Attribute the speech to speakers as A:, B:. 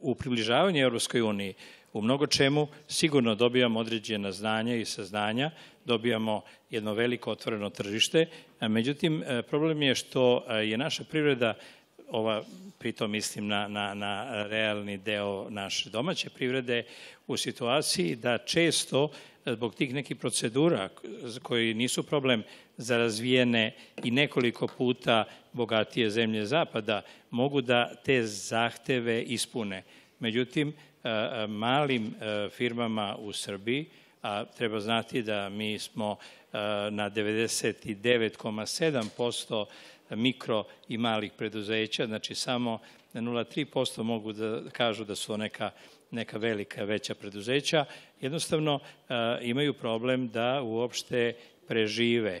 A: U približavanju Evropskoj uniji u mnogo čemu sigurno dobijamo određena znanja i saznanja, dobijamo jedno veliko otvoreno tržište, međutim problem je što je naša privreda ova, pritom mislim na, na, na realni deo naše domaće privrede, u situaciji da često zbog tih nekih procedura koji nisu problem za razvijene i nekoliko puta bogatije zemlje zapada, mogu da te zahteve ispune. Međutim, malim firmama u Srbiji, a treba znati da mi smo na 99,7% mikro i malih preduzeća, znači samo 0,3% mogu da kažu da su neka, neka velika, veća preduzeća, jednostavno imaju problem da uopšte prežive.